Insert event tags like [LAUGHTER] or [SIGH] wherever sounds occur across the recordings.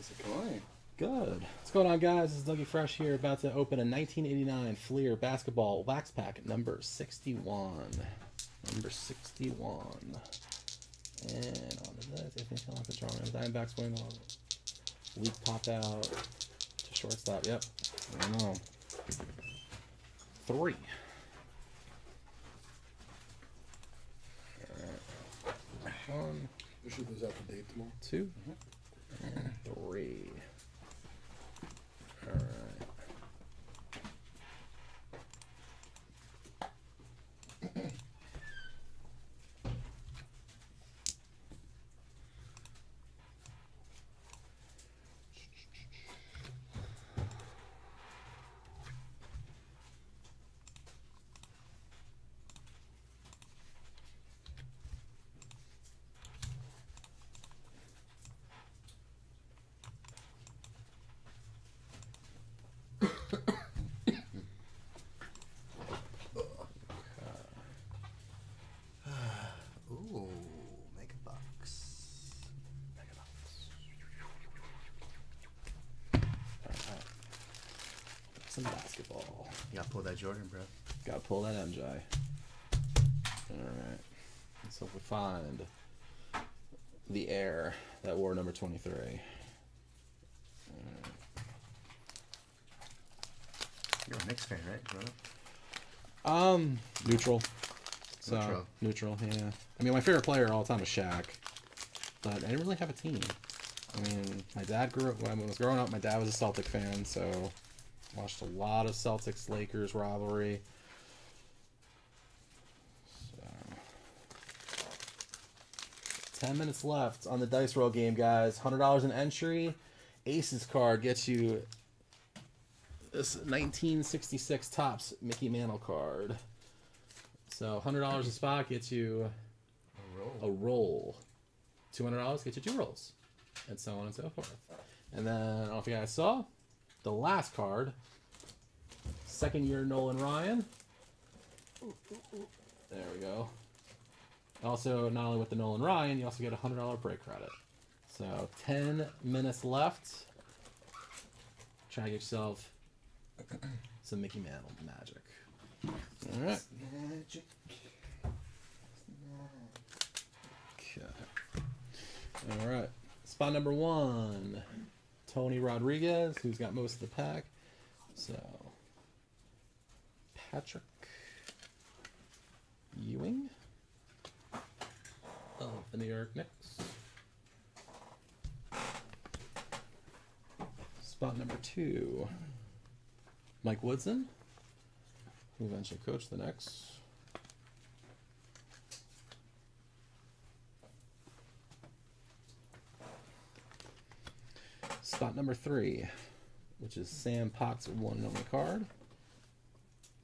How's it going? Good. What's going on, guys? This is Dougie Fresh here, about to open a 1989 Fleer basketball wax pack number 61. Number 61. And on to this, I think I'll drawing. Diamondbacks going on. Leak pop out to shortstop. Yep. I don't know. Three. Alright. One, We should those out to date tomorrow. 2 and three. Some basketball. You gotta pull that Jordan, bro. Gotta pull that MJ. Alright. Let's hope we find the air that wore number 23. You're a Knicks fan, right? Growing up? Um, neutral. So, Neutral. neutral. yeah. I mean, my favorite player all time was Shaq, but I didn't really have a team. I mean, my dad grew up when I was growing up. My dad was a Celtic fan, so watched a lot of Celtics Lakers rivalry. So, ten minutes left on the dice roll game, guys. Hundred dollars an entry. Aces card gets you this 1966 Topps Mickey Mantle card. So hundred dollars a spot gets you A roll. a roll. Two hundred dollars gets you two rolls, and so on and so forth. And then I don't know if you guys saw the last card. Second year Nolan Ryan. There we go. Also, not only with the Nolan Ryan, you also get a hundred dollar break credit. So ten minutes left. Try to get yourself some Mickey Mantle magic. All right. Magic. Okay. All right. Spot number one, Tony Rodriguez, who's got most of the pack. So, Patrick Ewing of the New York Knicks. Spot number two, Mike Woodson, who eventually coached the Knicks. Spot number three, which is Sam Potts one and only card.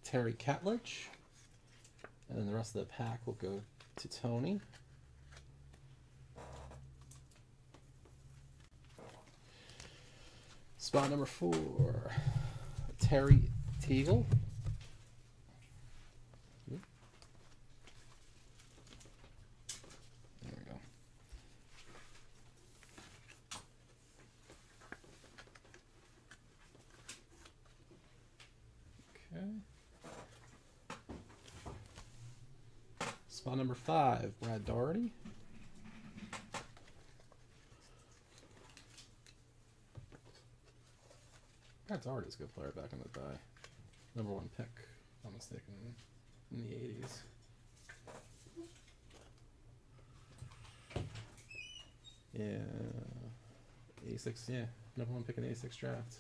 Terry Catledge. And then the rest of the pack will go to Tony. Spot number four, Terry Teagle. There we go. Okay. Spot number five, Brad Daugherty. Brad Daugherty's a good player back in the day. Number one pick, I'm mistaken, in the 80s. Yeah. 86, yeah. Number one pick in the 86 draft.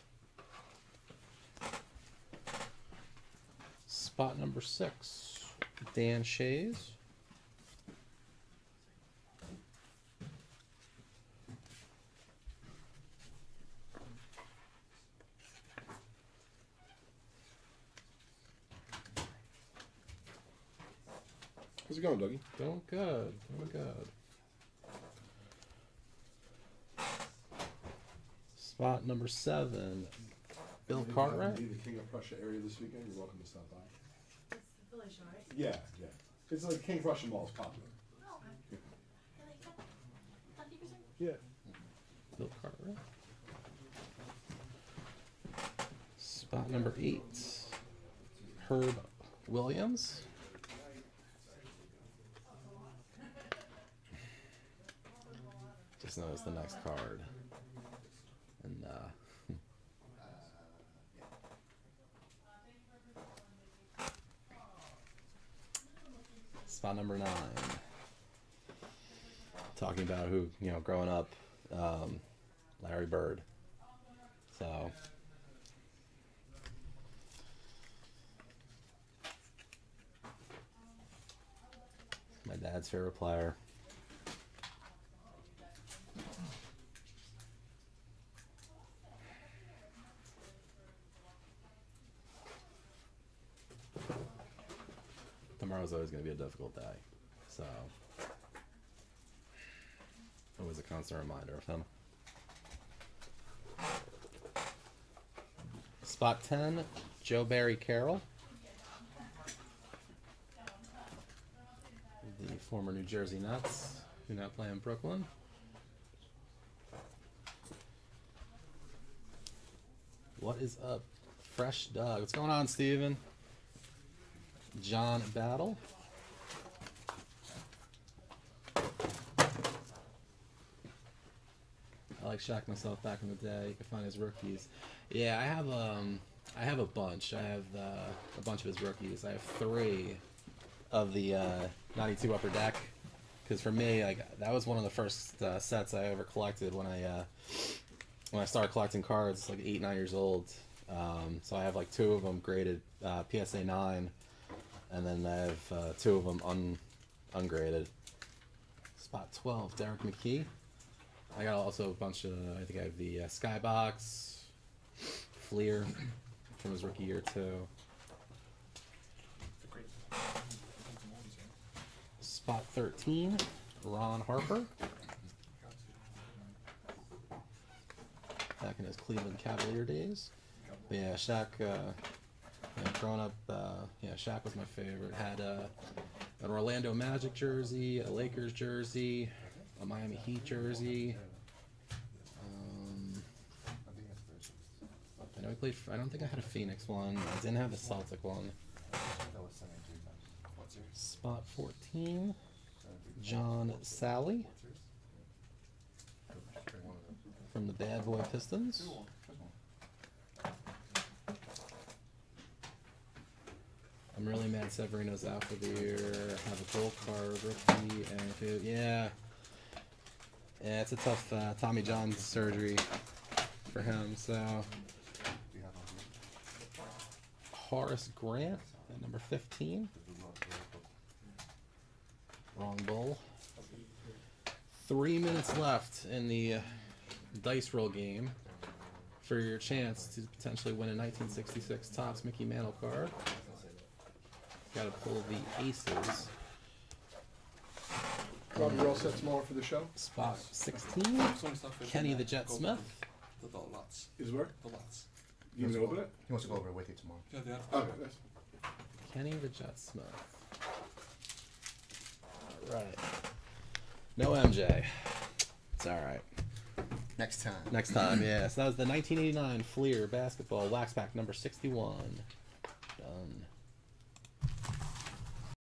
Spot number six, Dan Schayes. How's it going, Dougie? Going good. Going good. Spot number seven. Bill if Cartwright. Be the King of Prussia area this weekend. You're welcome to stop by. It's the Philly show, right? Yeah, yeah. It's like King Prussia Mall is popular. Oh, okay. yeah. Bill Cartwright. Spot number eight. Herb Williams. Just noticed the next card. And uh [LAUGHS] spot number nine. Talking about who, you know, growing up, um, Larry Bird. So my dad's favorite player. Tomorrow's always going to be a difficult day. So, always a constant reminder of him. Spot 10, Joe Barry Carroll. The former New Jersey Nets, who now play in Brooklyn. What is up? Fresh Doug. What's going on, Steven? John Battle. I like Shaq myself back in the day. You can find his rookies. Yeah, I have um, I have a bunch. I have uh, a bunch of his rookies. I have three of the uh, '92 Upper Deck. Because for me, like that was one of the first uh, sets I ever collected when I uh, when I started collecting cards, like eight nine years old. Um, so I have like two of them graded uh, PSA nine, and then I have uh, two of them un ungraded. Spot twelve, Derrick McKey. I got also a bunch of. I think I have the uh, Skybox, Fleer, from his rookie year too. Spot thirteen, Ron Harper. Back in his Cleveland Cavalier days. But yeah, Shaq. Uh, growing up, uh, yeah, Shaq was my favorite. Had uh, an Orlando Magic jersey, a Lakers jersey, a Miami Heat jersey. Um, I know played. For, I don't think I had a Phoenix one. I didn't have the Celtic one. Spot 14, John Salley from the Bad Boy Pistons. Really mad Severino's out for the year. Have a gold card rookie, and yeah, yeah, it's a tough uh, Tommy John surgery for him. So Horace Grant at number 15. Wrong bull. Three minutes left in the uh, dice roll game for your chance to potentially win a 1966 Topps Mickey Mantle card. Got to pull the aces. Rob, you're all set tomorrow for the show? Spot 16. Kenny the Jet Smith. The, the lots. Is where? The lots. You know about it? He wants to go over it with you tomorrow. Yeah, they have. Okay, that's, Kenny the Jet Smith. Alright. No MJ. It's alright. Next time. Next time, yeah. So that was the 1989 Fleer basketball wax pack number 61. Done.